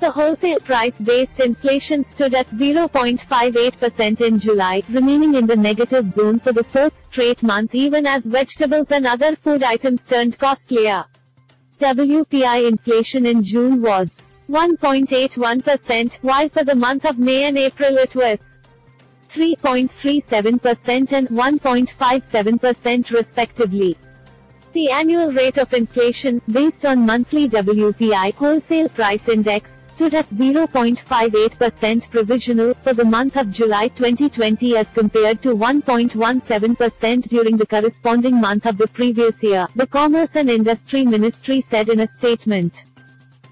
The wholesale price-based inflation stood at 0.58% in July, remaining in the negative zone for the fourth straight month even as vegetables and other food items turned costlier. WPI inflation in June was 1.81%, while for the month of May and April it was 3.37% and 1.57% respectively. The annual rate of inflation, based on monthly WPI wholesale price index, stood at 0.58% provisional for the month of July 2020 as compared to 1.17% during the corresponding month of the previous year, the Commerce and Industry Ministry said in a statement.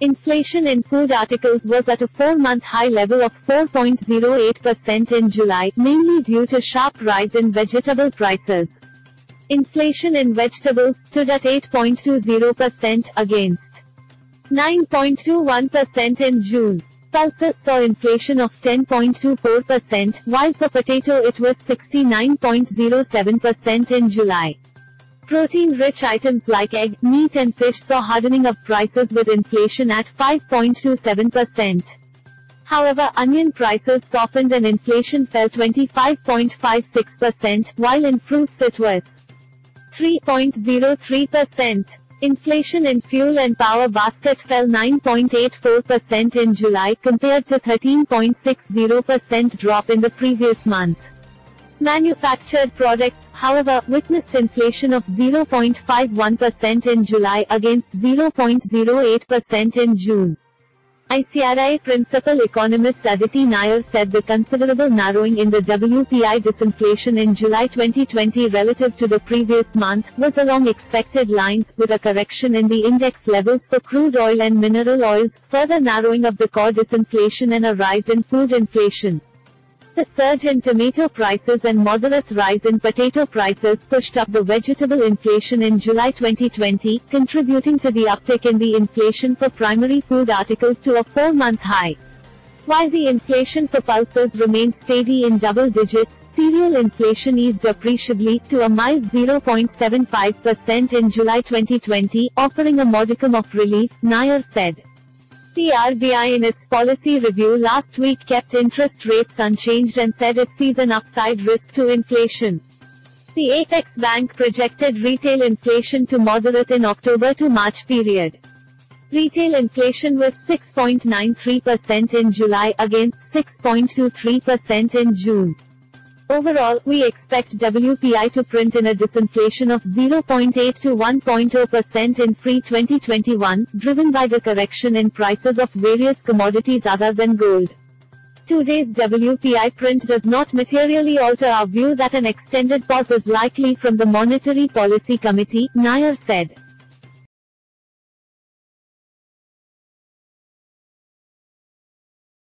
Inflation in food articles was at a four-month high level of 4.08% in July, mainly due to sharp rise in vegetable prices. Inflation in vegetables stood at 8.20% against 9.21% in June. Pulses saw inflation of 10.24%, while for potato it was 69.07% in July. Protein-rich items like egg, meat and fish saw hardening of prices with inflation at 5.27%. However, onion prices softened and inflation fell 25.56%, while in fruits it was 3.03%. Inflation in fuel and power basket fell 9.84% in July compared to 13.60% drop in the previous month. Manufactured products, however, witnessed inflation of 0.51% in July against 0.08% in June. ICRA principal economist Aditi Nayar said the considerable narrowing in the WPI disinflation in July 2020 relative to the previous month was along expected lines, with a correction in the index levels for crude oil and mineral oils, further narrowing of the core disinflation and a rise in food inflation. The surge in tomato prices and moderate rise in potato prices pushed up the vegetable inflation in July 2020, contributing to the uptick in the inflation for primary food articles to a four-month high. While the inflation for pulses remained steady in double digits, cereal inflation eased appreciably to a mild 0.75% in July 2020, offering a modicum of relief, Nayar said. The RBI in its policy review last week kept interest rates unchanged and said it sees an upside risk to inflation. The Apex Bank projected retail inflation to moderate in October to March period. Retail inflation was 6.93% in July against 6.23% in June. Overall, we expect WPI to print in a disinflation of 0.8 to 1.0% in free 2021, driven by the correction in prices of various commodities other than gold. Today's WPI print does not materially alter our view that an extended pause is likely from the Monetary Policy Committee, Nayar said.